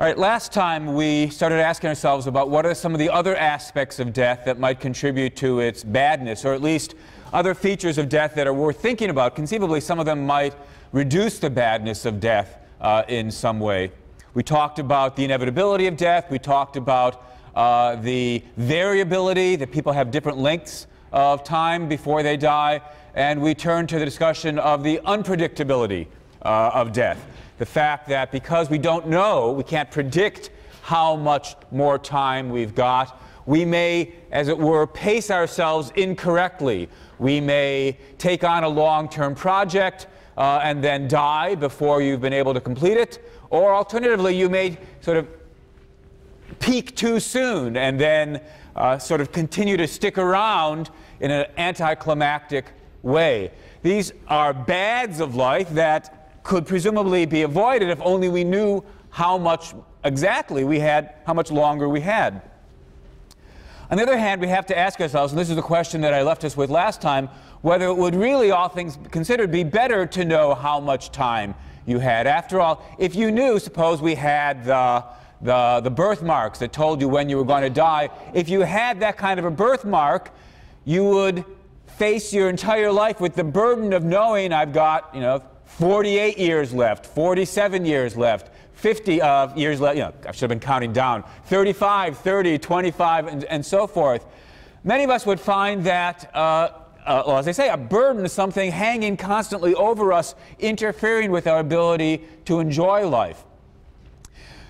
All right, last time we started asking ourselves about what are some of the other aspects of death that might contribute to its badness, or at least other features of death that are worth thinking about. Conceivably, some of them might reduce the badness of death uh, in some way. We talked about the inevitability of death. We talked about uh, the variability, that people have different lengths of time before they die. And we turned to the discussion of the unpredictability uh, of death the fact that because we don't know, we can't predict how much more time we've got, we may, as it were, pace ourselves incorrectly. We may take on a long term project uh, and then die before you've been able to complete it, or alternatively, you may sort of peak too soon and then uh, sort of continue to stick around in an anticlimactic way. These are bads of life that could presumably be avoided if only we knew how much exactly we had, how much longer we had. On the other hand, we have to ask ourselves, and this is the question that I left us with last time, whether it would really, all things considered, be better to know how much time you had. After all, if you knew, suppose we had the, the, the birthmarks that told you when you were going to die, if you had that kind of a birthmark, you would face your entire life with the burden of knowing I've got, you know, 48 years left, 47 years left, 50 uh, years left, you know, I should have been counting down, 35, 30, 25, and, and so forth. Many of us would find that, uh, uh, well, as they say, a burden something hanging constantly over us, interfering with our ability to enjoy life.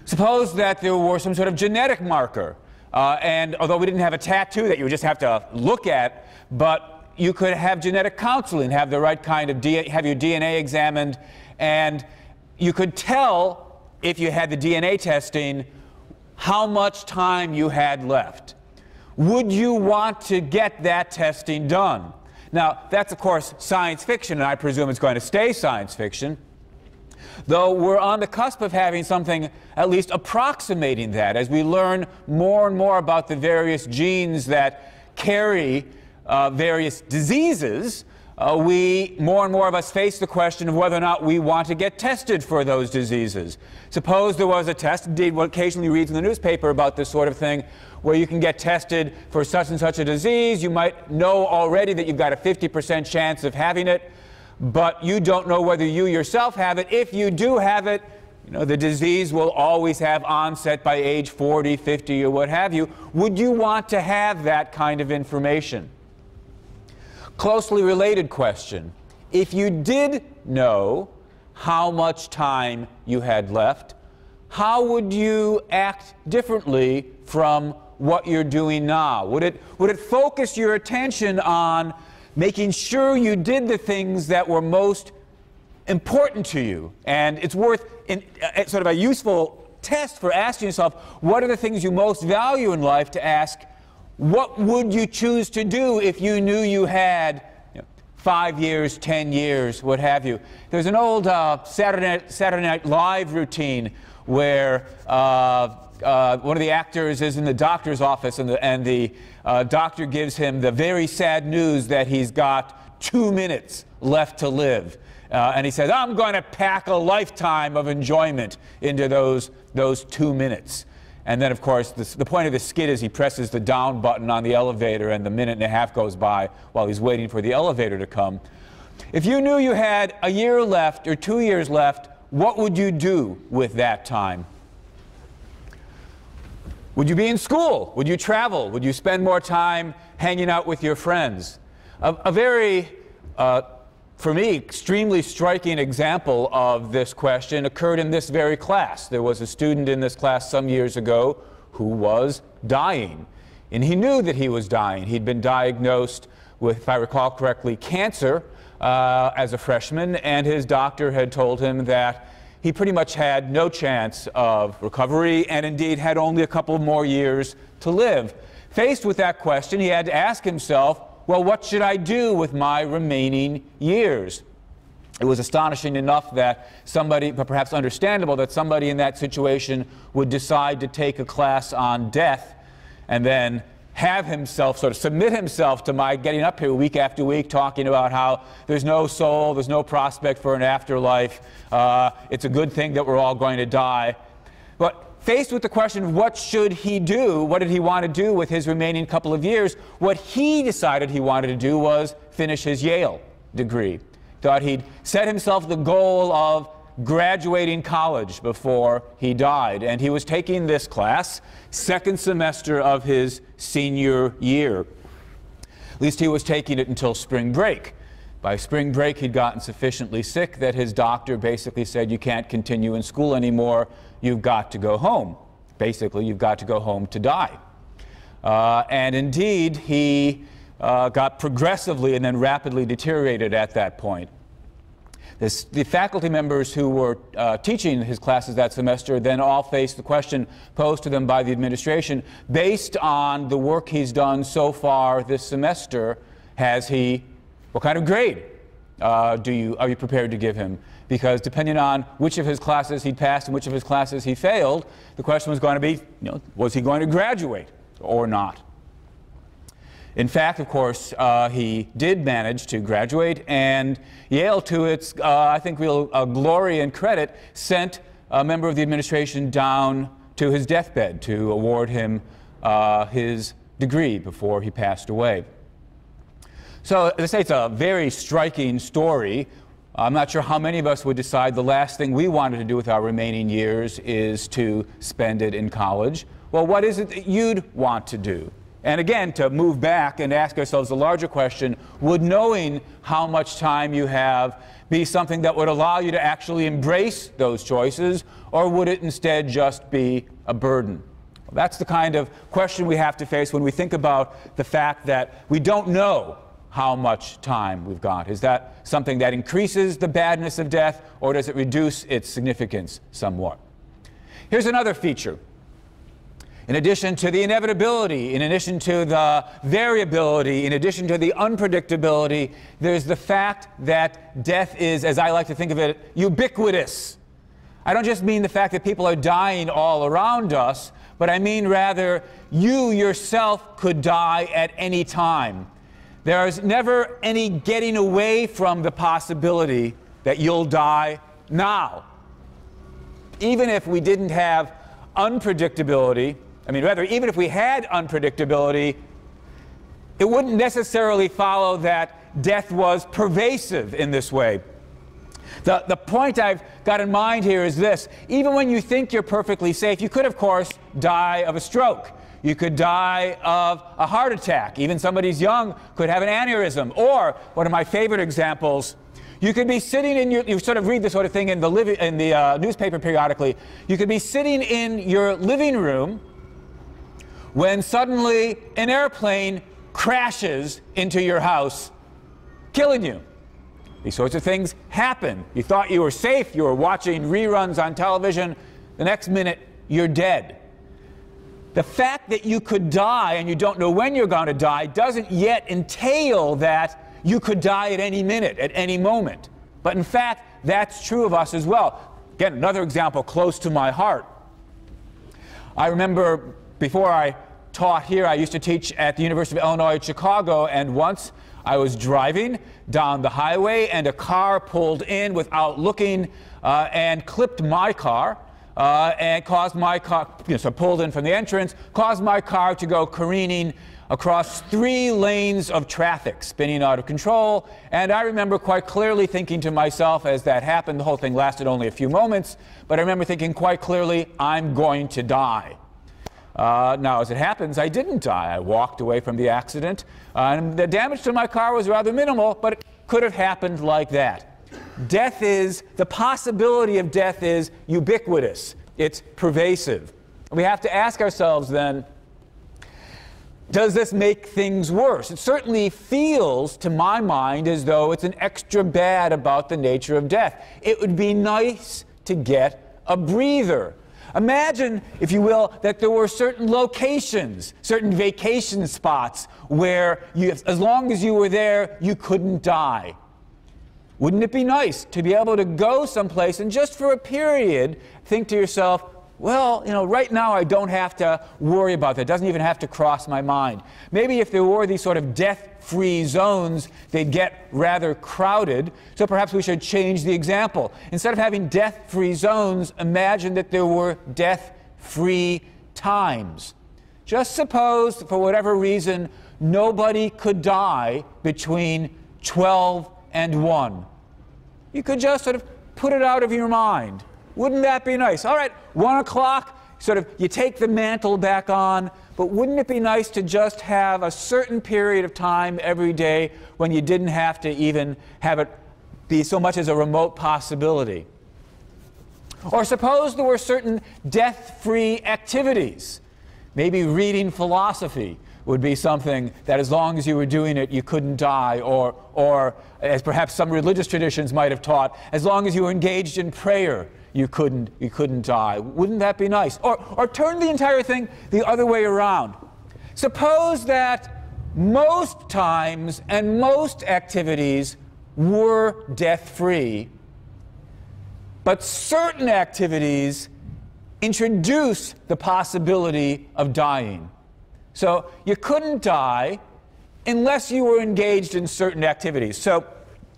Suppose that there were some sort of genetic marker, uh, and although we didn't have a tattoo that you would just have to look at, but you could have genetic counseling, have the right kind of D- have your DNA examined, and you could tell if you had the DNA testing how much time you had left. Would you want to get that testing done? Now, that's of course science fiction, and I presume it's going to stay science fiction. Though we're on the cusp of having something at least approximating that as we learn more and more about the various genes that carry uh, various diseases, uh, we, more and more of us face the question of whether or not we want to get tested for those diseases. Suppose there was a test, indeed, what occasionally reads in the newspaper about this sort of thing, where you can get tested for such and such a disease. You might know already that you've got a 50% chance of having it, but you don't know whether you yourself have it. If you do have it, you know, the disease will always have onset by age 40, 50, or what have you. Would you want to have that kind of information? Closely related question. If you did know how much time you had left, how would you act differently from what you're doing now? Would it, would it focus your attention on making sure you did the things that were most important to you? And it's worth in, uh, sort of a useful test for asking yourself what are the things you most value in life to ask what would you choose to do if you knew you had you know, five years, ten years, what have you? There's an old uh, Saturday, Night, Saturday Night Live routine where uh, uh, one of the actors is in the doctor's office and the, and the uh, doctor gives him the very sad news that he's got two minutes left to live. Uh, and he says, I'm going to pack a lifetime of enjoyment into those, those two minutes. And then, of course, the, point of the skit is he presses the down button on the elevator, and the minute and a half goes by while he's waiting for the elevator to come. If you knew you had a year left or two years left, what would you do with that time? Would you be in school? Would you travel? Would you spend more time hanging out with your friends? A, a very uh, for me, extremely striking example of this question occurred in this very class. There was a student in this class some years ago who was dying, and he knew that he was dying. He'd been diagnosed with, if I recall correctly, cancer uh, as a freshman, and his doctor had told him that he pretty much had no chance of recovery and indeed had only a couple more years to live. Faced with that question, he had to ask himself, well, what should I do with my remaining years? It was astonishing enough that somebody, but perhaps understandable, that somebody in that situation would decide to take a class on death and then have himself sort of submit himself to my getting up here week after week talking about how there's no soul, there's no prospect for an afterlife, uh, it's a good thing that we're all going to die. But faced with the question of what should he do, what did he want to do with his remaining couple of years, what he decided he wanted to do was finish his Yale degree. Thought he'd set himself the goal of graduating college before he died. And he was taking this class, second semester of his senior year. At least he was taking it until spring break. By spring break, he'd gotten sufficiently sick that his doctor basically said, You can't continue in school anymore. You've got to go home. Basically, you've got to go home to die. Uh, and indeed, he uh, got progressively and then rapidly deteriorated at that point. This, the faculty members who were uh, teaching his classes that semester then all faced the question posed to them by the administration based on the work he's done so far this semester, has he, what kind of grade uh, do you, are you prepared to give him? Because depending on which of his classes he passed and which of his classes he failed, the question was going to be, you know, was he going to graduate or not? In fact, of course, uh, he did manage to graduate, and Yale, to its, uh, I think, real uh, glory and credit, sent a member of the administration down to his deathbed to award him uh, his degree before he passed away. So, as I say, it's a very striking story. I'm not sure how many of us would decide the last thing we wanted to do with our remaining years is to spend it in college. Well, what is it that you'd want to do? And again, to move back and ask ourselves the larger question would knowing how much time you have be something that would allow you to actually embrace those choices, or would it instead just be a burden? Well, that's the kind of question we have to face when we think about the fact that we don't know how much time we've got. Is that something that increases the badness of death, or does it reduce its significance somewhat? Here's another feature in addition to the inevitability, in addition to the variability, in addition to the unpredictability, there's the fact that death is, as I like to think of it, ubiquitous. I don't just mean the fact that people are dying all around us, but I mean rather you yourself could die at any time. There's never any getting away from the possibility that you'll die now. Even if we didn't have unpredictability, I mean, rather, even if we had unpredictability, it wouldn't necessarily follow that death was pervasive in this way. The, the point I've got in mind here is this even when you think you're perfectly safe, you could, of course, die of a stroke. You could die of a heart attack. Even somebody's young could have an aneurysm. Or, one of my favorite examples, you could be sitting in your, you sort of read this sort of thing in the, in the uh, newspaper periodically. You could be sitting in your living room when suddenly an airplane crashes into your house, killing you. These sorts of things happen. You thought you were safe, you were watching reruns on television, the next minute, you're dead. The fact that you could die and you don't know when you're going to die doesn't yet entail that you could die at any minute, at any moment. But in fact, that's true of us as well. Again, another example close to my heart. I remember before I taught here, I used to teach at the University of Illinois at Chicago, and once I was driving down the highway and a car pulled in without looking uh, and clipped my car. Uh, and caused my car, you know, so pulled in from the entrance, caused my car to go careening across three lanes of traffic, spinning out of control. And I remember quite clearly thinking to myself as that happened, the whole thing lasted only a few moments, but I remember thinking quite clearly, I'm going to die. Uh, now, as it happens, I didn't die. I walked away from the accident, uh, and the damage to my car was rather minimal, but it could have happened like that. Death is, the possibility of death is ubiquitous, it's pervasive. We have to ask ourselves then, does this make things worse? It certainly feels, to my mind, as though it's an extra bad about the nature of death. It would be nice to get a breather. Imagine, if you will, that there were certain locations, certain vacation spots where you, as long as you were there, you couldn't die. Wouldn't it be nice to be able to go someplace and just for a period think to yourself, well, you know, right now I don't have to worry about that. It doesn't even have to cross my mind. Maybe if there were these sort of death free zones, they'd get rather crowded. So perhaps we should change the example. Instead of having death free zones, imagine that there were death free times. Just suppose, for whatever reason, nobody could die between 12 and 1. You could just sort of put it out of your mind. Wouldn't that be nice? All right, 1 o'clock, sort of you take the mantle back on, but wouldn't it be nice to just have a certain period of time every day when you didn't have to even have it be so much as a remote possibility? Or suppose there were certain death free activities. Maybe reading philosophy would be something that, as long as you were doing it, you couldn't die. Or, or, as perhaps some religious traditions might have taught, as long as you were engaged in prayer, you couldn't, you couldn't die. Wouldn't that be nice? Or, or turn the entire thing the other way around. Suppose that most times and most activities were death free, but certain activities introduce the possibility of dying. So you couldn't die unless you were engaged in certain activities. So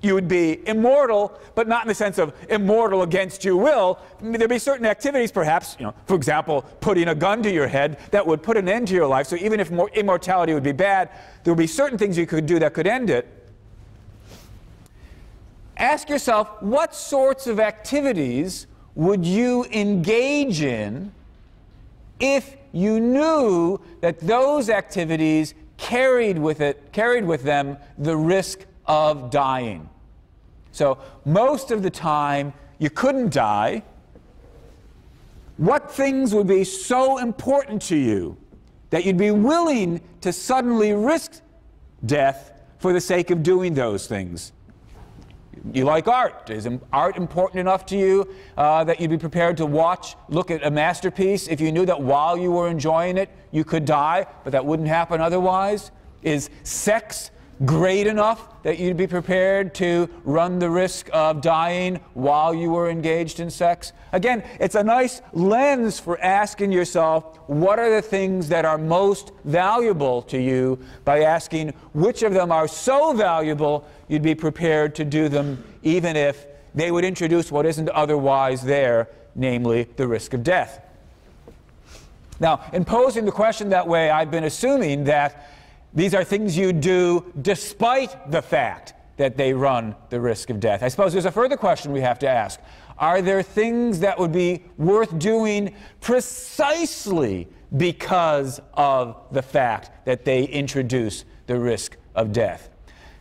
you would be immortal, but not in the sense of immortal against your will. There'd be certain activities, perhaps, you know, for example, putting a gun to your head that would put an end to your life. So even if immortality would be bad, there would be certain things you could do that could end it. Ask yourself, what sorts of activities would you engage in if you knew that those activities carried with it carried with them the risk of dying. So most of the time you couldn't die. What things would be so important to you that you'd be willing to suddenly risk death for the sake of doing those things you like art. Is art important enough to you uh, that you'd be prepared to watch, look at a masterpiece if you knew that while you were enjoying it, you could die, but that wouldn't happen otherwise? Is sex great enough that you'd be prepared to run the risk of dying while you were engaged in sex? Again, it's a nice lens for asking yourself what are the things that are most valuable to you by asking which of them are so valuable you'd be prepared to do them even if they would introduce what isn't otherwise there, namely the risk of death. Now, in posing the question that way, I've been assuming that these are things you do despite the fact that they run the risk of death. I suppose there's a further question we have to ask. Are there things that would be worth doing precisely because of the fact that they introduce the risk of death?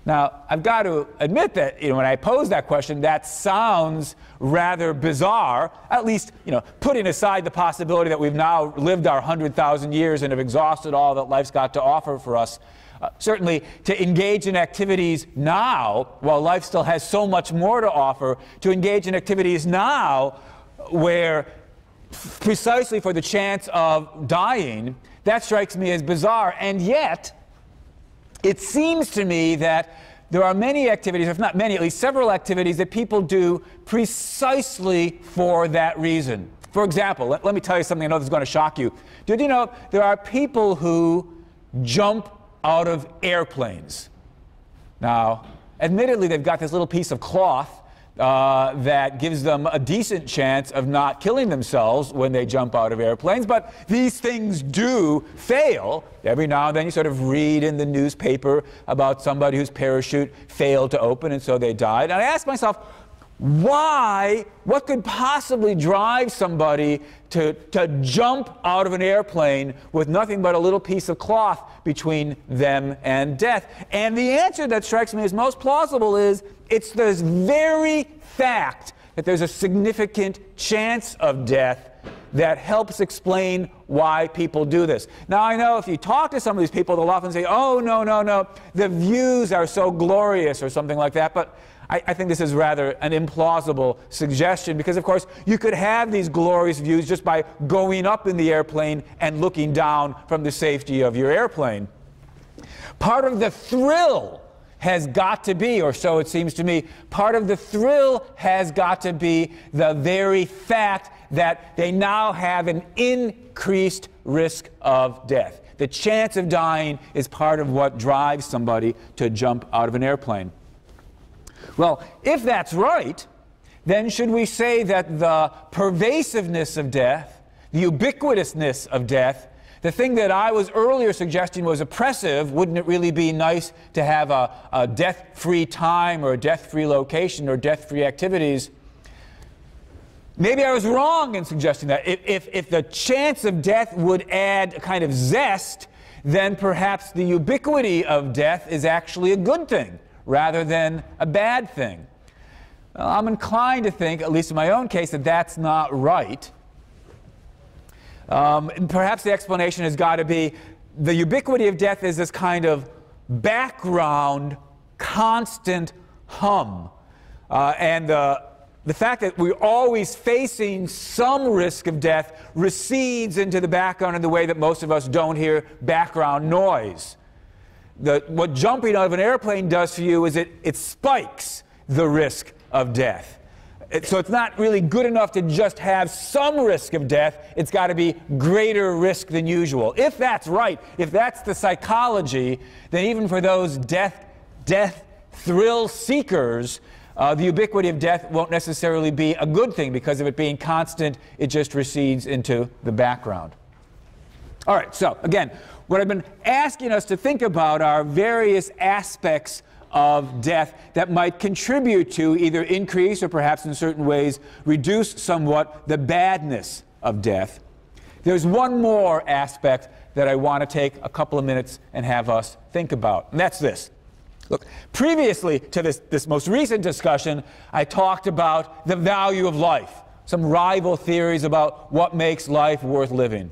Now, I've got to admit that you know, when I pose that question, that sounds rather bizarre, at least you know, putting aside the possibility that we've now lived our 100,000 years and have exhausted all that life's got to offer for us. Uh, certainly, to engage in activities now, while life still has so much more to offer, to engage in activities now where precisely for the chance of dying, that strikes me as bizarre. And yet, it seems to me that there are many activities, if not many, at least several activities that people do precisely for that reason. For example, let, let me tell you something I know this is going to shock you. Did you know there are people who jump out of airplanes? Now, admittedly, they've got this little piece of cloth uh, that gives them a decent chance of not killing themselves when they jump out of airplanes. But these things do fail. Every now and then you sort of read in the newspaper about somebody whose parachute failed to open and so they died. And I ask myself, why, what could possibly drive somebody to, to jump out of an airplane with nothing but a little piece of cloth between them and death? And the answer that strikes me as most plausible is it's this very fact that there's a significant chance of death that helps explain why people do this. Now, I know if you talk to some of these people, they'll often say, oh, no, no, no, the views are so glorious or something like that. But I, I, think this is rather an implausible suggestion because, of course, you could have these glorious views just by going up in the airplane and looking down from the safety of your airplane. Part of the thrill has got to be, or so it seems to me, part of the thrill has got to be the very fact that they now have an increased risk of death. The chance of dying is part of what drives somebody to jump out of an airplane. Well, if that's right, then should we say that the pervasiveness of death, the ubiquitousness of death, the thing that I was earlier suggesting was oppressive, wouldn't it really be nice to have a, a death free time or a death free location or death free activities? Maybe I was wrong in suggesting that. If, if, if, the chance of death would add a kind of zest, then perhaps the ubiquity of death is actually a good thing rather than a bad thing. Well, I'm inclined to think, at least in my own case, that that's not right. Um, perhaps the explanation has got to be the ubiquity of death is this kind of background, constant hum. Uh, and the, the fact that we're always facing some risk of death recedes into the background in the way that most of us don't hear background noise. The, what jumping out of an airplane does for you is it, it spikes the risk of death. So it's not really good enough to just have some risk of death. It's got to be greater risk than usual. If that's right, if that's the psychology, then even for those death, death thrill seekers, uh, the ubiquity of death won't necessarily be a good thing because of it being constant, it just recedes into the background. All right, so again, what I've been asking us to think about are various aspects of death that might contribute to either increase or perhaps in certain ways reduce somewhat the badness of death. There's one more aspect that I want to take a couple of minutes and have us think about, and that's this. Look, previously to this, this most recent discussion, I talked about the value of life, some rival theories about what makes life worth living.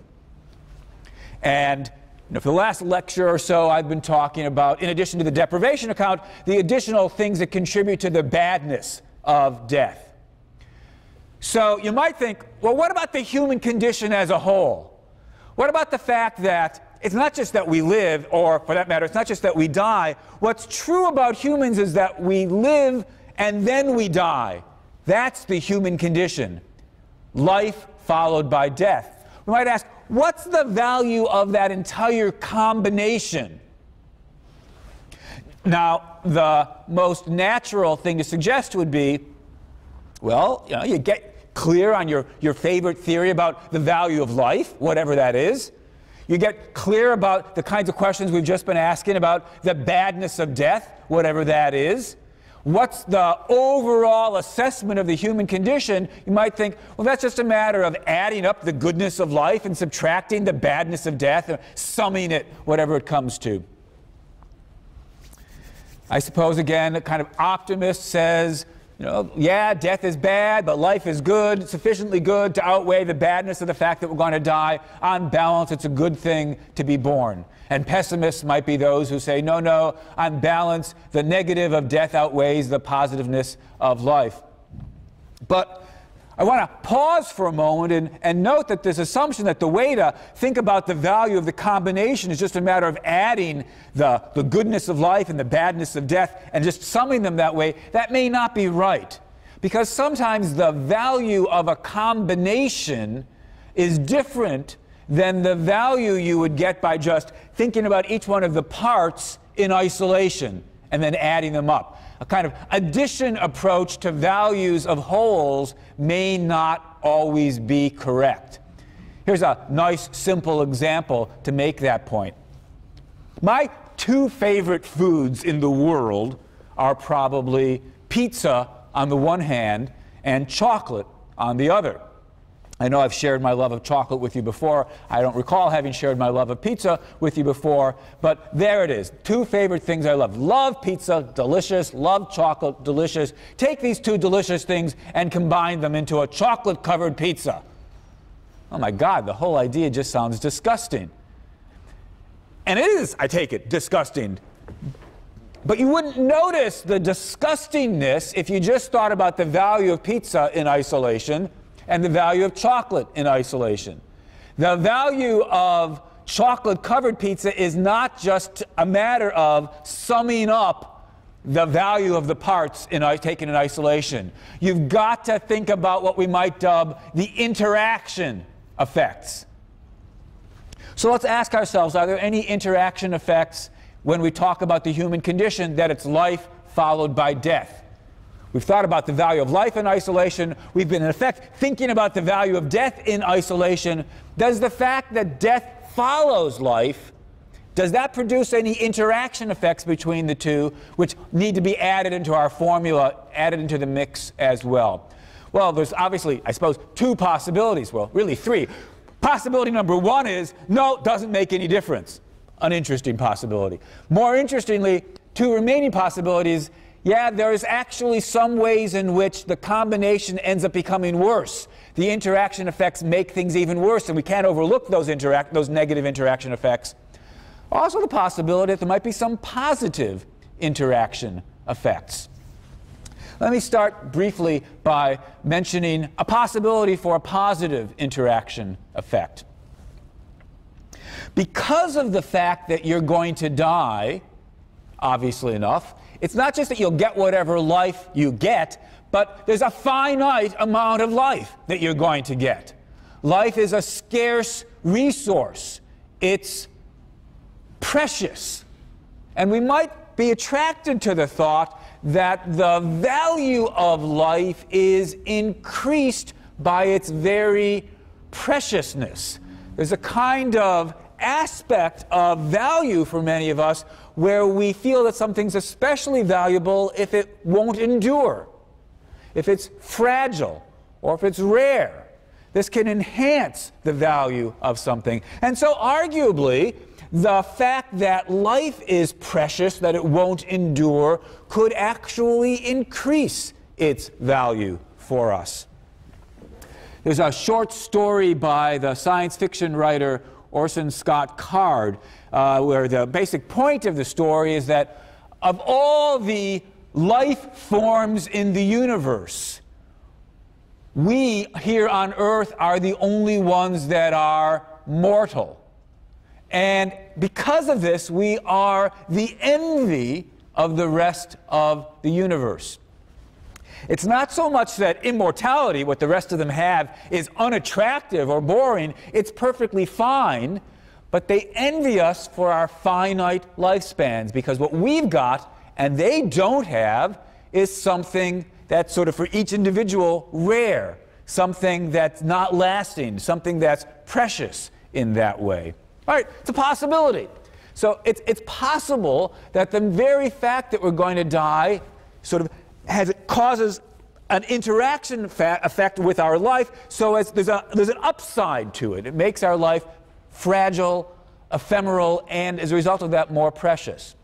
And for the last lecture or so, I've been talking about, in addition to the deprivation account, the additional things that contribute to the badness of death. So you might think, well, what about the human condition as a whole? What about the fact that it's not just that we live, or for that matter, it's not just that we die. What's true about humans is that we live and then we die. That's the human condition. Life followed by death. We might ask, what's the value of that entire combination? Now, the most natural thing to suggest would be well, you know, you get clear on your, your favorite theory about the value of life, whatever that is. You get clear about the kinds of questions we've just been asking about the badness of death, whatever that is what's the overall assessment of the human condition, you might think, well, that's just a matter of adding up the goodness of life and subtracting the badness of death, or summing it, whatever it comes to. I suppose, again, a kind of optimist says, you know, yeah, death is bad, but life is good, sufficiently good to outweigh the badness of the fact that we're going to die. On balance, it's a good thing to be born. And pessimists might be those who say, no, no, on balance, the negative of death outweighs the positiveness of life. But I want to pause for a moment and, and note that this assumption that the way to think about the value of the combination is just a matter of adding the, the goodness of life and the badness of death and just summing them that way, that may not be right. Because sometimes the value of a combination is different than the value you would get by just thinking about each one of the parts in isolation and then adding them up. A kind of addition approach to values of wholes may not always be correct. Here's a nice, simple example to make that point. My two favorite foods in the world are probably pizza on the one hand and chocolate on the other. I know I've shared my love of chocolate with you before. I don't recall having shared my love of pizza with you before, but there it is. Two favorite things I love. Love pizza, delicious. Love chocolate, delicious. Take these two delicious things and combine them into a chocolate covered pizza. Oh my God, the whole idea just sounds disgusting. And it is, I take it, disgusting. But you wouldn't notice the disgustingness if you just thought about the value of pizza in isolation and the value of chocolate in isolation. The value of chocolate covered pizza is not just a matter of summing up the value of the parts in, taken in isolation. You've got to think about what we might dub the interaction effects. So let's ask ourselves are there any interaction effects when we talk about the human condition that it's life followed by death? We've thought about the value of life in isolation. We've been, in effect, thinking about the value of death in isolation. Does the fact that death follows life, does that produce any interaction effects between the two, which need to be added into our formula, added into the mix as well? Well, there's obviously, I suppose, two possibilities. Well, really three. Possibility number one is no, doesn't make any difference. An interesting possibility. More interestingly, two remaining possibilities yeah, there's actually some ways in which the combination ends up becoming worse. The interaction effects make things even worse, and we can't overlook those, those negative interaction effects. Also, the possibility that there might be some positive interaction effects. Let me start briefly by mentioning a possibility for a positive interaction effect. Because of the fact that you're going to die, obviously enough, it's not just that you'll get whatever life you get, but there's a finite amount of life that you're going to get. Life is a scarce resource. It's precious. And we might be attracted to the thought that the value of life is increased by its very preciousness. There's a kind of aspect of value for many of us where we feel that something's especially valuable if it won't endure, if it's fragile, or if it's rare. This can enhance the value of something. And so, arguably, the fact that life is precious, that it won't endure, could actually increase its value for us. There's a short story by the science fiction writer Orson Scott Card, uh, where the basic point of the story is that of all the life forms in the universe, we here on earth are the only ones that are mortal. And because of this, we are the envy of the rest of the universe. It's not so much that immortality, what the rest of them have, is unattractive or boring. It's perfectly fine, but they envy us for our finite lifespans because what we've got and they don't have is something that's sort of for each individual rare, something that's not lasting, something that's precious in that way. All right, it's a possibility. So it's, it's possible that the very fact that we're going to die sort of has, causes an interaction effect with our life, so as there's, a, there's an upside to it. It makes our life fragile, ephemeral, and as a result of that, more precious.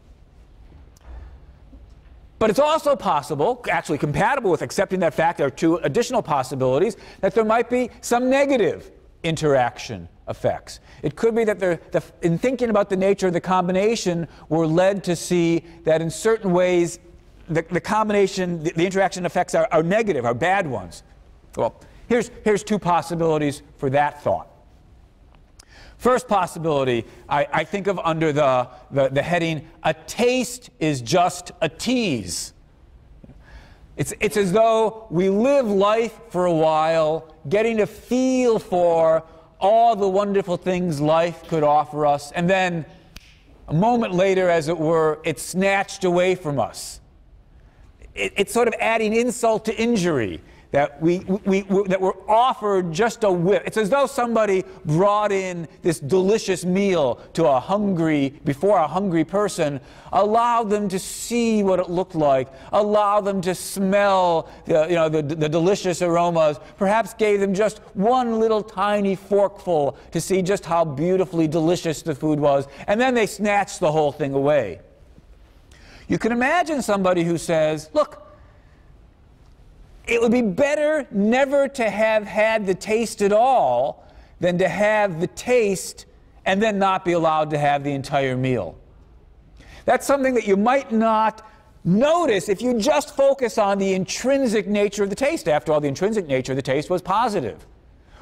But it's also possible, actually compatible with accepting that fact, there are two additional possibilities, that there might be some negative interaction effects. It could be that the, in thinking about the nature of the combination, we're led to see that in certain ways, the, the combination, the, the interaction effects are, are negative, are bad ones. Well, here's, here's two possibilities for that thought. First possibility, I, I think of under the, the, the heading, a taste is just a tease. It's, it's as though we live life for a while, getting a feel for all the wonderful things life could offer us, and then a moment later, as it were, it's snatched away from us. It, it's sort of adding insult to injury that we, we, we, that we're offered just a whip. It's as though somebody brought in this delicious meal to a hungry, before a hungry person, allowed them to see what it looked like, allowed them to smell the, you know, the, the delicious aromas, perhaps gave them just one little tiny forkful to see just how beautifully delicious the food was, and then they snatched the whole thing away. You can imagine somebody who says, Look, it would be better never to have had the taste at all than to have the taste and then not be allowed to have the entire meal. That's something that you might not notice if you just focus on the intrinsic nature of the taste. After all, the intrinsic nature of the taste was positive.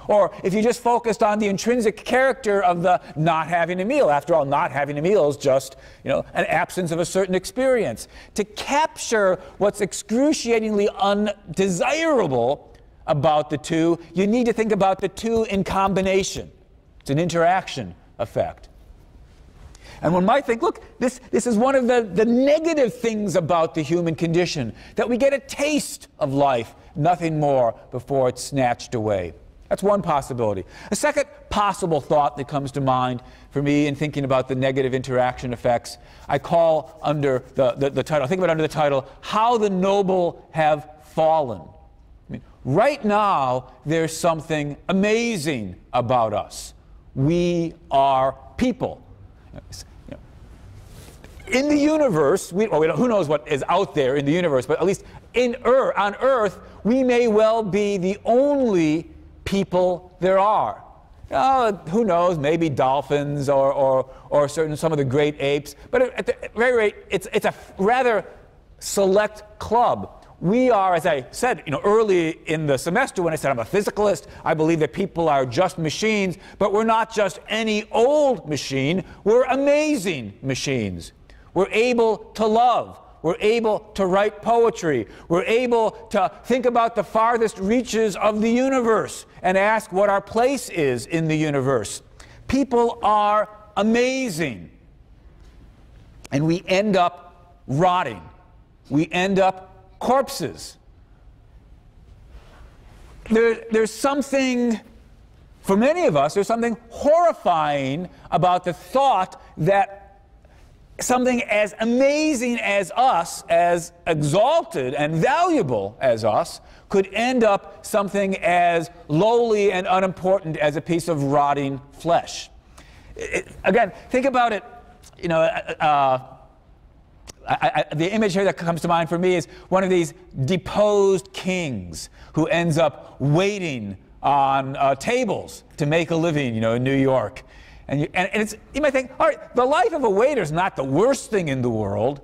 Or if you just focused on the intrinsic character of the not having a meal. After all, not having a meal is just, you know, an absence of a certain experience. To capture what's excruciatingly undesirable about the two, you need to think about the two in combination. It's an interaction effect. And one might think, look, this, this is one of the, the negative things about the human condition, that we get a taste of life, nothing more, before it's snatched away. That's one possibility. A second possible thought that comes to mind for me in thinking about the negative interaction effects, I call under the, the, the title, I think about under the title, How the Noble Have Fallen. I mean, right now, there's something amazing about us. We are people in the universe, we, well, we who knows what is out there in the universe, but at least in Earth, on Earth, we may well be the only people there are. Uh, who knows? Maybe dolphins or, or, or certain some of the great apes. But at the very rate, it's, it's a rather select club. We are, as I said, you know, early in the semester when I said I'm a physicalist, I believe that people are just machines, but we're not just any old machine. We're amazing machines. We're able to love. We're able to write poetry. We're able to think about the farthest reaches of the universe and ask what our place is in the universe. People are amazing. And we end up rotting. We end up corpses. There, there's something, for many of us, there's something horrifying about the thought that something as amazing as us, as exalted and valuable as us, could end up something as lowly and unimportant as a piece of rotting flesh. It, again, think about it, you know, uh, uh I, I, the image here that comes to mind for me is one of these deposed kings who ends up waiting on uh, tables to make a living, you know, in New York. And you, and, and it's, you might think, all right, the life of a waiter is not the worst thing in the world,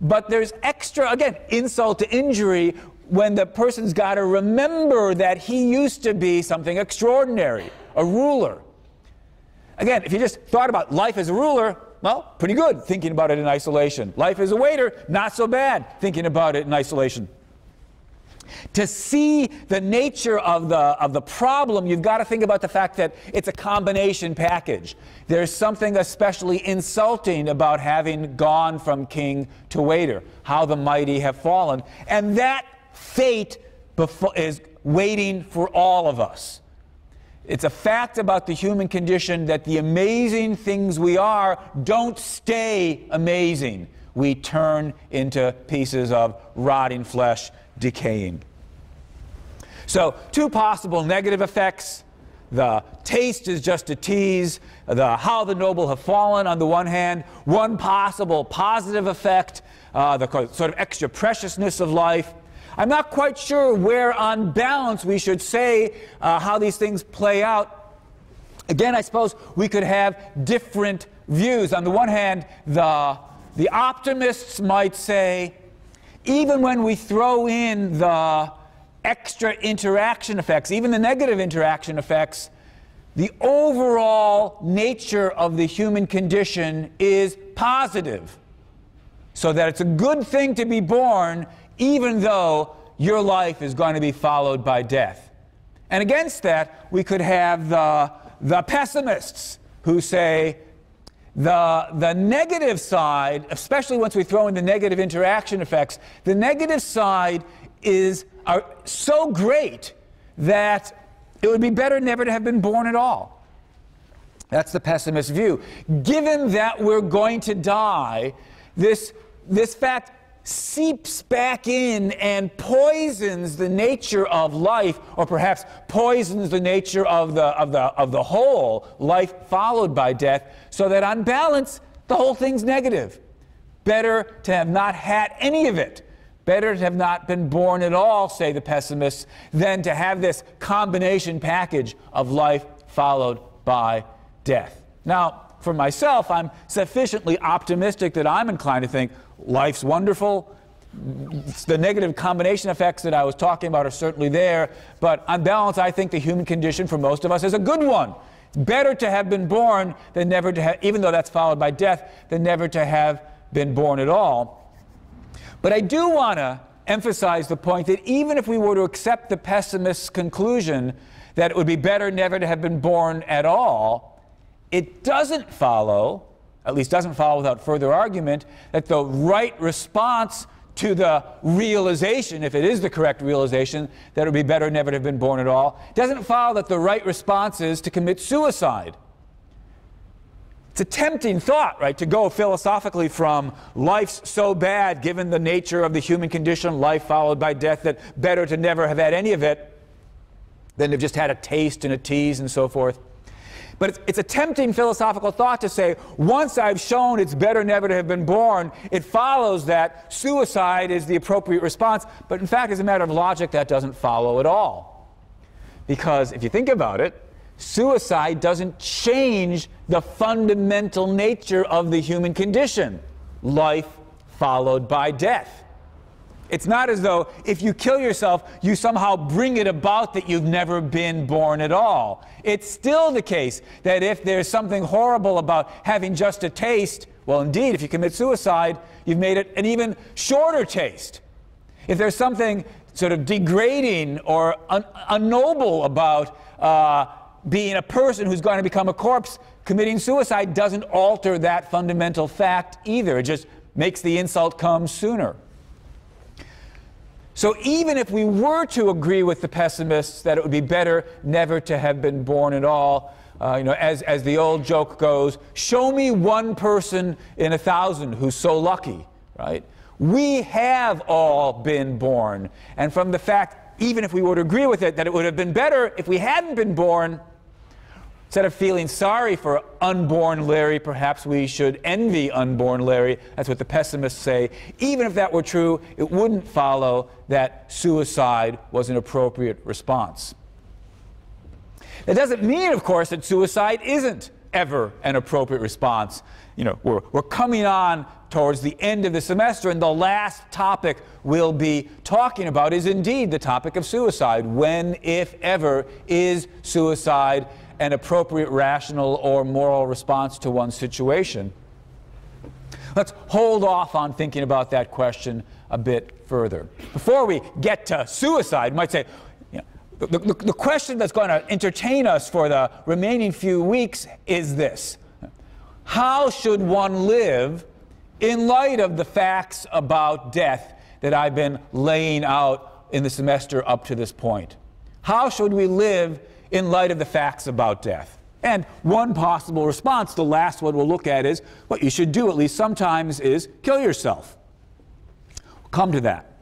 but there's extra, again, insult to injury when the person's got to remember that he used to be something extraordinary, a ruler. Again, if you just thought about life as a ruler, well, pretty good thinking about it in isolation. Life as a waiter, not so bad thinking about it in isolation. To see the nature of the, of the problem, you've got to think about the fact that it's a combination package. There's something especially insulting about having gone from king to waiter, how the mighty have fallen. And that fate is waiting for all of us. It's a fact about the human condition that the amazing things we are don't stay amazing. We turn into pieces of rotting flesh decaying. So, two possible negative effects. The taste is just a tease. The how the noble have fallen on the one hand. One possible positive effect, uh, the sort of extra preciousness of life. I'm not quite sure where, on balance, we should say uh, how these things play out. Again, I suppose we could have different views. On the one hand, the, the optimists might say, even when we throw in the extra interaction effects, even the negative interaction effects, the overall nature of the human condition is positive. So that it's a good thing to be born, even though your life is going to be followed by death. And against that, we could have the, the pessimists who say, the, the negative side, especially once we throw in the negative interaction effects, the negative side is are so great that it would be better never to have been born at all. That's the pessimist view. Given that we're going to die, this, this fact seeps back in and poisons the nature of life, or perhaps poisons the nature of the, of the, of the whole, life followed by death, so that on balance, the whole thing's negative. Better to have not had any of it. Better to have not been born at all, say the pessimists, than to have this combination package of life followed by death. Now, for myself, I'm sufficiently optimistic that I'm inclined to think life's wonderful. The negative combination effects that I was talking about are certainly there, but on balance, I think the human condition for most of us is a good one. It's better to have been born than never to have, even though that's followed by death, than never to have been born at all. But I do want to emphasize the point that even if we were to accept the pessimist's conclusion that it would be better never to have been born at all, it doesn't follow, at least doesn't follow without further argument, that the right response to the realization, if it is the correct realization, that it would be better never to have been born at all, doesn't follow that the right response is to commit suicide. It's a tempting thought, right, to go philosophically from life's so bad, given the nature of the human condition, life followed by death, that better to never have had any of it than to have just had a taste and a tease and so forth. But it's, it's, a tempting philosophical thought to say, once I've shown it's better never to have been born, it follows that suicide is the appropriate response. But in fact, as a matter of logic, that doesn't follow at all. Because if you think about it, Suicide doesn't change the fundamental nature of the human condition life followed by death. It's not as though if you kill yourself, you somehow bring it about that you've never been born at all. It's still the case that if there's something horrible about having just a taste, well, indeed, if you commit suicide, you've made it an even shorter taste. If there's something sort of degrading or un- unnoble about uh, being a person who's going to become a corpse, committing suicide doesn't alter that fundamental fact either. It just makes the insult come sooner. So even if we were to agree with the pessimists that it would be better never to have been born at all, uh, you know, as, as the old joke goes, show me one person in a thousand who's so lucky, right? We have all been born. And from the fact, even if we were to agree with it, that it would have been better if we hadn't been born, Instead of feeling sorry for unborn Larry, perhaps we should envy unborn Larry. That's what the pessimists say. Even if that were true, it wouldn't follow that suicide was an appropriate response. That doesn't mean, of course, that suicide isn't ever an appropriate response. You know, we're, we're coming on towards the end of the semester, and the last topic we'll be talking about is indeed the topic of suicide. When, if ever, is suicide an appropriate rational or moral response to one's situation. Let's hold off on thinking about that question a bit further. Before we get to suicide, you might say, the, the, the question that's going to entertain us for the remaining few weeks is this How should one live in light of the facts about death that I've been laying out in the semester up to this point? How should we live in light of the facts about death. And one possible response, the last one we'll look at, is what you should do at least sometimes is kill yourself. Come to that.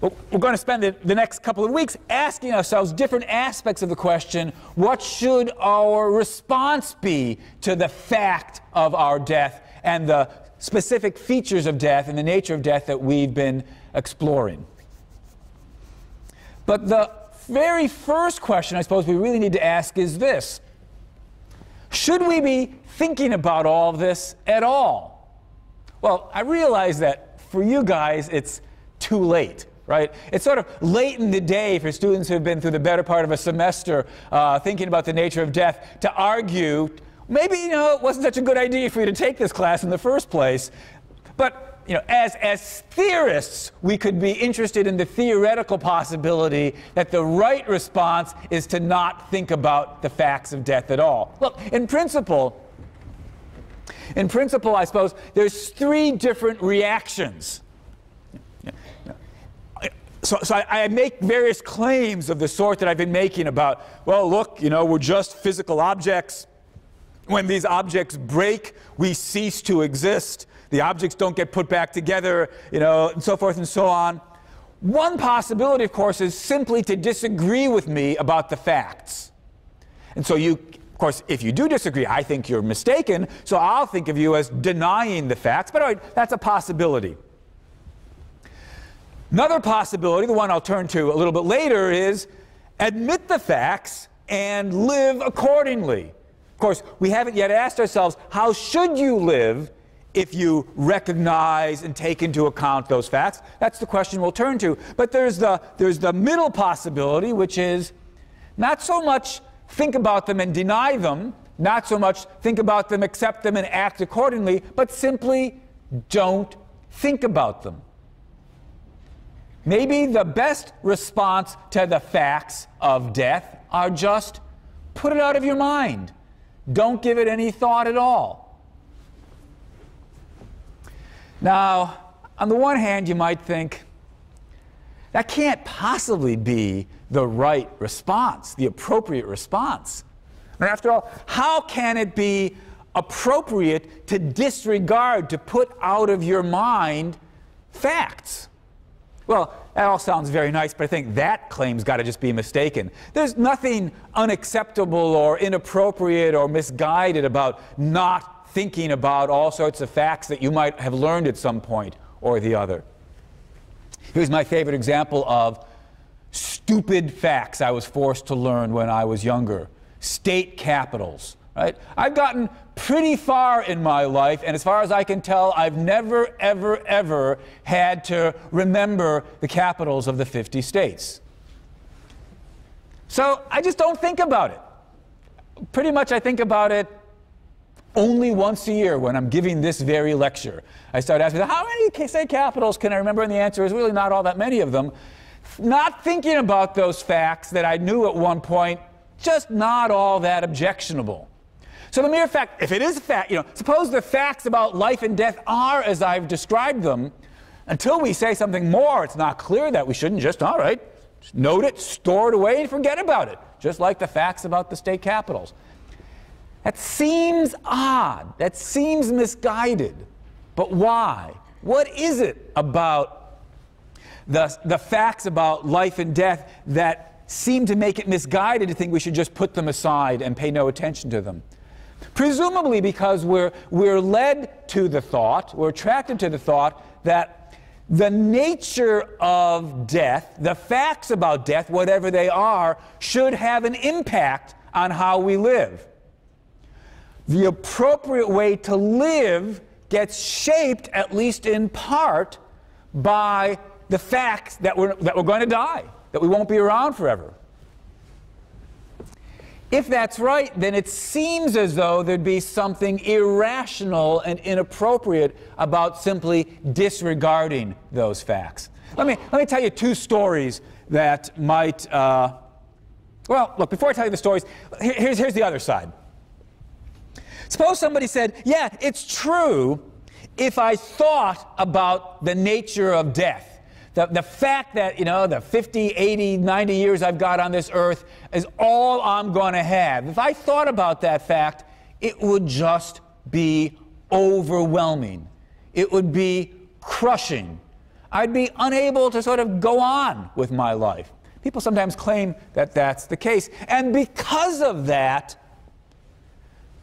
Well, we're going to spend the, the next couple of weeks asking ourselves different aspects of the question what should our response be to the fact of our death and the specific features of death and the nature of death that we've been exploring? But the very first question I suppose we really need to ask is this Should we be thinking about all of this at all? Well, I realize that for you guys, it's too late right? It's sort of late in the day for students who have been through the better part of a semester uh, thinking about the nature of death to argue maybe, you know, it wasn't such a good idea for you to take this class in the first place. But you know, as, as theorists, we could be interested in the theoretical possibility that the right response is to not think about the facts of death at all. Look, in principle, in principle, I suppose, there's three different reactions. So, so I, I, make various claims of the sort that I've been making about, well, look, you know, we're just physical objects. When these objects break, we cease to exist the objects don't get put back together, you know, and so forth and so on. One possibility, of course, is simply to disagree with me about the facts. And so you, of course, if you do disagree, I think you're mistaken, so I'll think of you as denying the facts, but all right, that's a possibility. Another possibility, the one I'll turn to a little bit later, is admit the facts and live accordingly. Of course, we haven't yet asked ourselves, how should you live if you recognize and take into account those facts. That's the question we'll turn to. But there's the, there's the middle possibility, which is not so much think about them and deny them, not so much think about them, accept them, and act accordingly, but simply don't think about them. Maybe the best response to the facts of death are just put it out of your mind. Don't give it any thought at all. Now, on the one hand, you might think, that can't possibly be the right response, the appropriate response. And after all, how can it be appropriate to disregard, to put out of your mind facts? Well, that all sounds very nice, but I think that claim's got to just be mistaken. There's nothing unacceptable or inappropriate or misguided about not thinking about all sorts of facts that you might have learned at some point or the other. Here's my favorite example of stupid facts I was forced to learn when I was younger state capitals. Right? I've gotten pretty far in my life, and as far as I can tell, I've never, ever, ever had to remember the capitals of the 50 states. So I just don't think about it. Pretty much, I think about it only once a year when I'm giving this very lecture. I start asking, how many state capitals can I remember? And the answer is really not all that many of them. Not thinking about those facts that I knew at one point, just not all that objectionable. So the mere fact, if it is a fact, you know, suppose the facts about life and death are as I've described them, until we say something more, it's not clear that we shouldn't just, all right, note it, store it away, and forget about it, just like the facts about the state capitals. That seems odd. That seems misguided. But why? What is it about the, the facts about life and death that seem to make it misguided to think we should just put them aside and pay no attention to them? Presumably because we're, we're led to the thought, we're attracted to the thought that the nature of death, the facts about death, whatever they are, should have an impact on how we live. The appropriate way to live gets shaped, at least in part, by the fact that we're, that we're going to die, that we won't be around forever. If that's right, then it seems as though there'd be something irrational and inappropriate about simply disregarding those facts. Let me, let me tell you two stories that might, uh, well, look, before I tell you the stories, here's, here's the other side. Suppose somebody said, Yeah, it's true if I thought about the nature of death the, the fact that, you know, the 50, 80, 90 years I've got on this earth is all I'm going to have. If I thought about that fact, it would just be overwhelming. It would be crushing. I'd be unable to sort of go on with my life. People sometimes claim that that's the case. And because of that,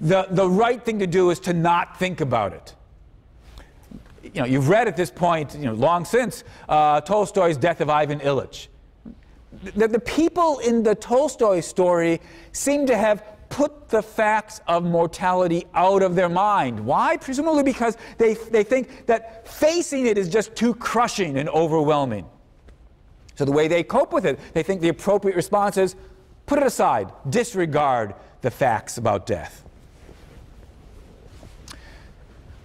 the, the right thing to do is to not think about it you know, you've read at this point, you know, long since, uh, Tolstoy's Death of Ivan Ilyich. The, the people in the Tolstoy story seem to have put the facts of mortality out of their mind. Why? Presumably because they, they think that facing it is just too crushing and overwhelming. So the way they cope with it, they think the appropriate response is put it aside, disregard the facts about death.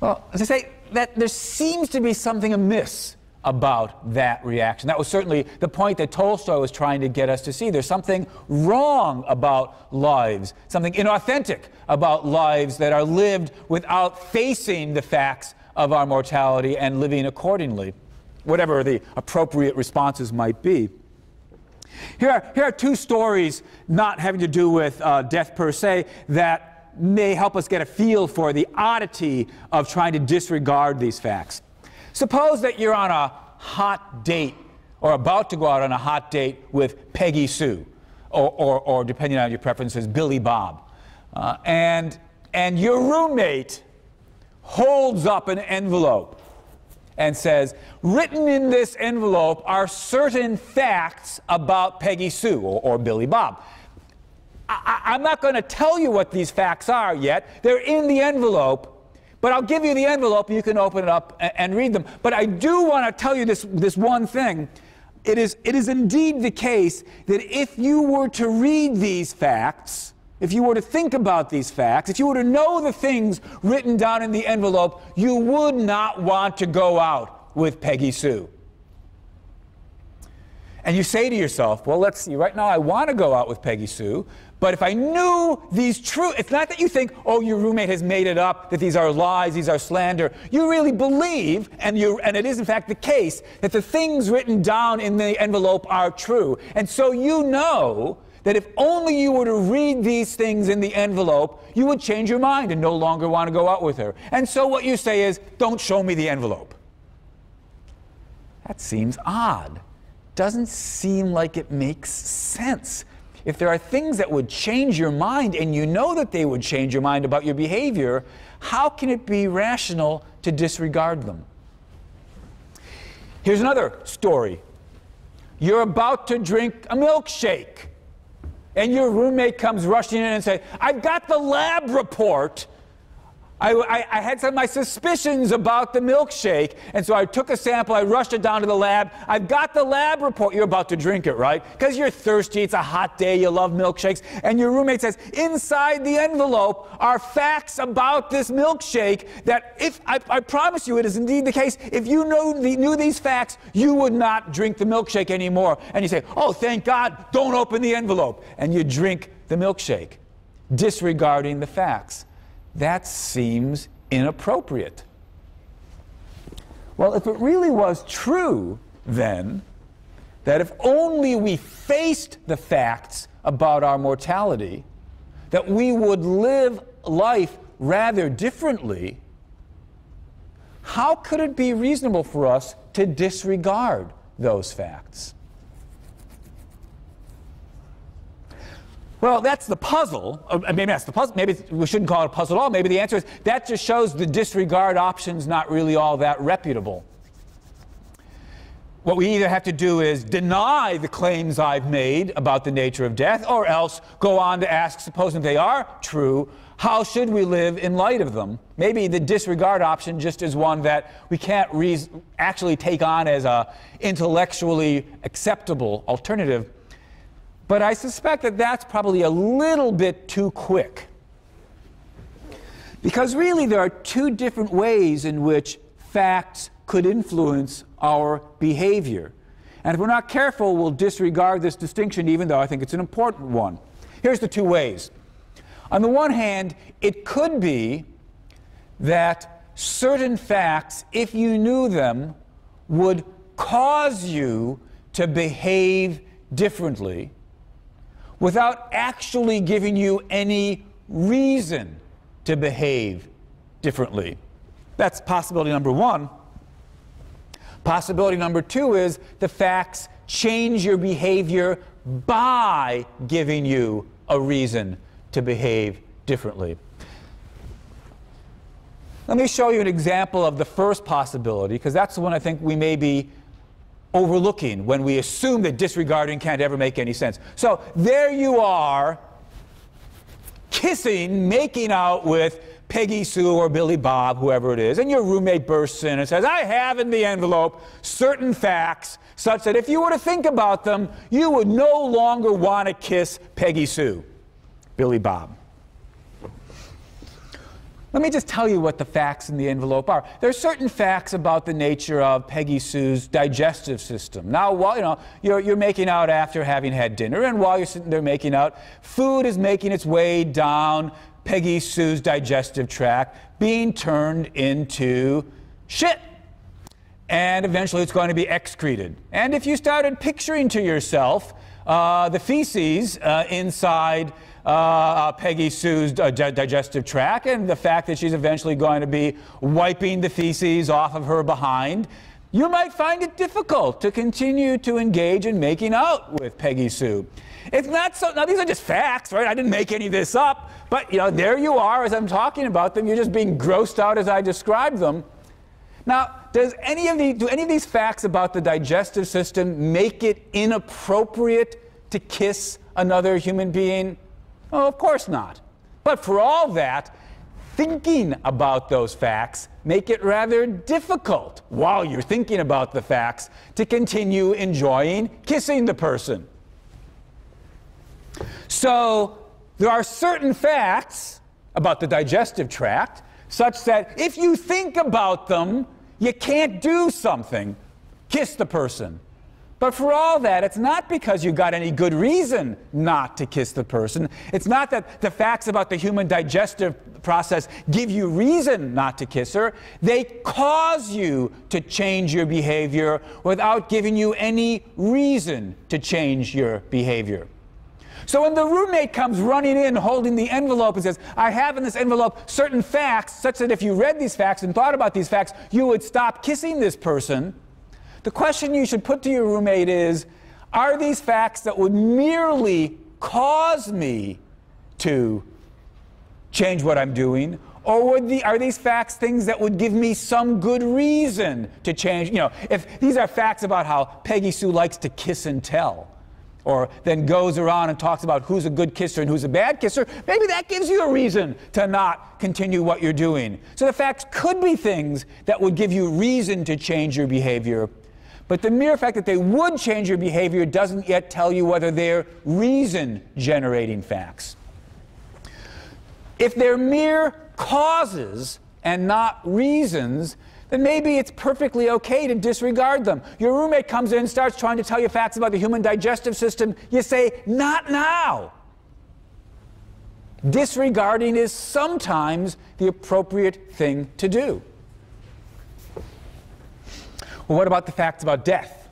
Well, as I say, that there seems to be something amiss about that reaction. That was certainly the point that Tolstoy was trying to get us to see. There's something wrong about lives, something inauthentic about lives that are lived without facing the facts of our mortality and living accordingly, whatever the appropriate responses might be. Here are, here are two stories not having to do with uh, death per se that may help us get a feel for the oddity of trying to disregard these facts. Suppose that you're on a hot date or about to go out on a hot date with Peggy Sue, or, or, or depending on your preferences, Billy Bob. Uh, and, and your roommate holds up an envelope and says, Written in this envelope are certain facts about Peggy Sue or, or Billy Bob. I, am not going to tell you what these facts are yet. They're in the envelope, but I'll give you the envelope and you can open it up and, and read them. But I do want to tell you this, this one thing. It is, it is indeed the case that if you were to read these facts, if you were to think about these facts, if you were to know the things written down in the envelope, you would not want to go out with Peggy Sue. And you say to yourself, well, let's see, right now I want to go out with Peggy Sue, but if I knew these true, it's not that you think, oh, your roommate has made it up, that these are lies, these are slander. You really believe, and, you, and it is in fact the case, that the things written down in the envelope are true. And so you know that if only you were to read these things in the envelope, you would change your mind and no longer want to go out with her. And so what you say is, don't show me the envelope. That seems odd doesn't seem like it makes sense. If there are things that would change your mind and you know that they would change your mind about your behavior, how can it be rational to disregard them? Here's another story. You're about to drink a milkshake, and your roommate comes rushing in and says, I've got the lab report I, I, I, had some of my suspicions about the milkshake, and so I took a sample, I rushed it down to the lab. I've got the lab report. You're about to drink it, right? Because you're thirsty, it's a hot day, you love milkshakes, and your roommate says, Inside the envelope are facts about this milkshake that, if I, I promise you, it is indeed the case. If you the, knew these facts, you would not drink the milkshake anymore. And you say, Oh, thank God, don't open the envelope. And you drink the milkshake, disregarding the facts. That seems inappropriate. Well, if it really was true, then, that if only we faced the facts about our mortality, that we would live life rather differently, how could it be reasonable for us to disregard those facts? Well, that's the puzzle. Uh, maybe that's the puzzle. Maybe we shouldn't call it a puzzle at all. Maybe the answer is that just shows the disregard option's not really all that reputable. What we either have to do is deny the claims I've made about the nature of death, or else go on to ask, supposing they are true, how should we live in light of them? Maybe the disregard option just is one that we can't actually take on as a intellectually acceptable alternative. But I suspect that that's probably a little bit too quick. Because really, there are two different ways in which facts could influence our behavior. And if we're not careful, we'll disregard this distinction, even though I think it's an important one. Here's the two ways. On the one hand, it could be that certain facts, if you knew them, would cause you to behave differently without actually giving you any reason to behave differently. That's possibility number one. Possibility number two is the facts change your behavior by giving you a reason to behave differently. Let me show you an example of the first possibility, because that's the one I think we may be overlooking when we assume that disregarding can't ever make any sense. So there you are, kissing, making out with Peggy Sue or Billy Bob, whoever it is, and your roommate bursts in and says, I have in the envelope certain facts such that if you were to think about them, you would no longer want to kiss Peggy Sue, Billy Bob. Let me just tell you what the facts in the envelope are. There are certain facts about the nature of Peggy Sue's digestive system. Now, while you know you're, you're making out after having had dinner, and while you're sitting there making out, food is making its way down Peggy Sue's digestive tract, being turned into shit. And eventually it's going to be excreted. And if you started picturing to yourself uh, the feces uh, inside uh, uh, Peggy Sue's digestive tract and the fact that she's eventually going to be wiping the feces off of her behind, you might find it difficult to continue to engage in making out with Peggy Sue. It's not so, now these are just facts, right? I didn't make any of this up, but you know, there you are as I'm talking about them. You're just being grossed out as I describe them. Now, does any of the, do any of these facts about the digestive system make it inappropriate to kiss another human being? Oh, of course not. But for all that, thinking about those facts make it rather difficult while you're thinking about the facts to continue enjoying kissing the person. So there are certain facts about the digestive tract such that if you think about them, you can't do something, kiss the person. But for all that, it's not because you got any good reason not to kiss the person. It's not that the facts about the human digestive process give you reason not to kiss her. They cause you to change your behavior without giving you any reason to change your behavior. So when the roommate comes running in holding the envelope and says, I have in this envelope certain facts, such that if you read these facts and thought about these facts, you would stop kissing this person, the question you should put to your roommate is, are these facts that would merely cause me to change what I'm doing? Or the, are these facts things that would give me some good reason to change? You know, if these are facts about how Peggy Sue likes to kiss and tell, or then goes around and talks about who's a good kisser and who's a bad kisser, maybe that gives you a reason to not continue what you're doing. So the facts could be things that would give you reason to change your behavior. But the mere fact that they would change your behavior doesn't yet tell you whether they're reason generating facts. If they're mere causes and not reasons, then maybe it's perfectly okay to disregard them. Your roommate comes in and starts trying to tell you facts about the human digestive system. You say, not now. Disregarding is sometimes the appropriate thing to do. Well, what about the facts about death?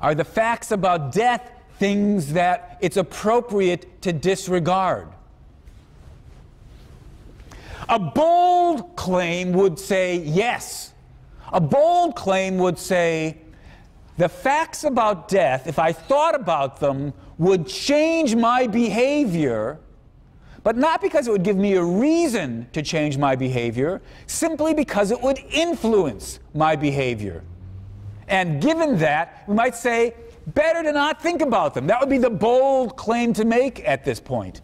Are the facts about death things that it's appropriate to disregard? A bold claim would say yes. A bold claim would say the facts about death, if I thought about them, would change my behavior, but not because it would give me a reason to change my behavior, simply because it would influence my behavior. And given that, we might say, better to not think about them. That would be the bold claim to make at this point.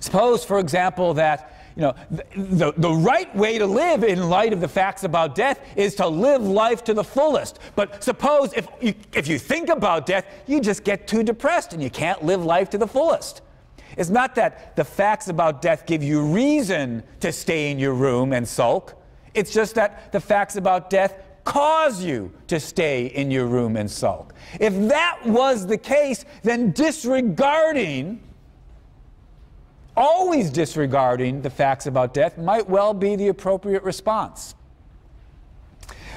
Suppose, for example, that you know, the, the, right way to live in light of the facts about death is to live life to the fullest. But suppose if you, if you think about death, you just get too depressed and you can't live life to the fullest. It's not that the facts about death give you reason to stay in your room and sulk. It's just that the facts about death cause you to stay in your room and sulk. If that was the case, then disregarding always disregarding the facts about death might well be the appropriate response.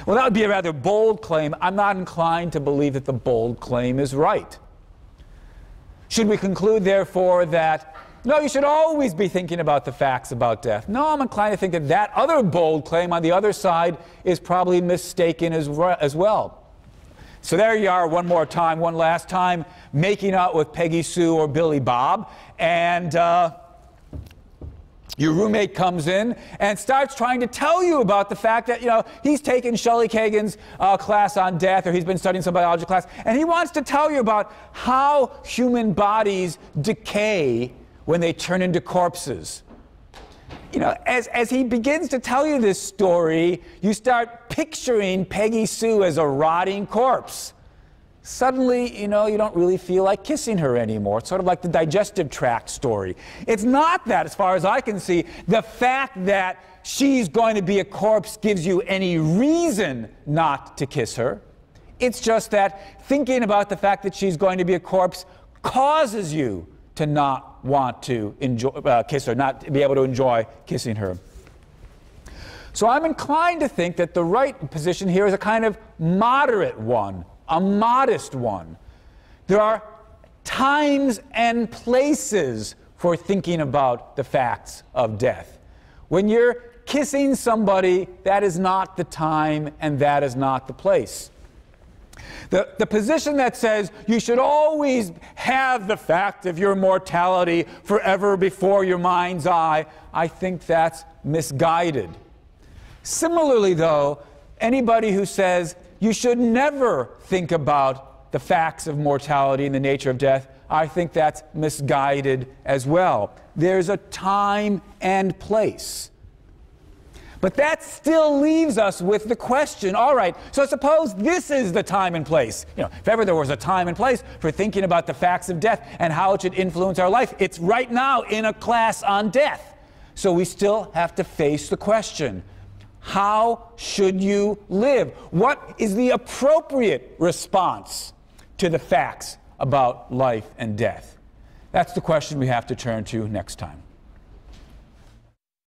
Well, that would be a rather bold claim. I'm not inclined to believe that the bold claim is right. Should we conclude, therefore, that no, you should always be thinking about the facts about death? No, I'm inclined to think that that other bold claim on the other side is probably mistaken as, as well. So there you are, one more time, one last time, making out with Peggy Sue or Billy Bob. And uh, your roommate comes in and starts trying to tell you about the fact that, you know, he's taken Shelly Kagan's uh, class on death or he's been studying some biology class, and he wants to tell you about how human bodies decay when they turn into corpses. You know, as, as he begins to tell you this story, you start picturing Peggy Sue as a rotting corpse suddenly, you know, you don't really feel like kissing her anymore. It's sort of like the digestive tract story. It's not that, as far as I can see, the fact that she's going to be a corpse gives you any reason not to kiss her. It's just that thinking about the fact that she's going to be a corpse causes you to not want to enjoy, uh, kiss her, not be able to enjoy kissing her. So I'm inclined to think that the right position here is a kind of moderate one a modest one. There are times and places for thinking about the facts of death. When you're kissing somebody, that is not the time and that is not the place. The, the position that says you should always have the fact of your mortality forever before your mind's eye, I think that's misguided. Similarly, though, anybody who says you should never think about the facts of mortality and the nature of death. I think that's misguided as well. There's a time and place. But that still leaves us with the question all right, so suppose this is the time and place. You know, if ever there was a time and place for thinking about the facts of death and how it should influence our life, it's right now in a class on death. So we still have to face the question How should you live? What is the appropriate response to the facts about life and death? That's the question we have to turn to next time.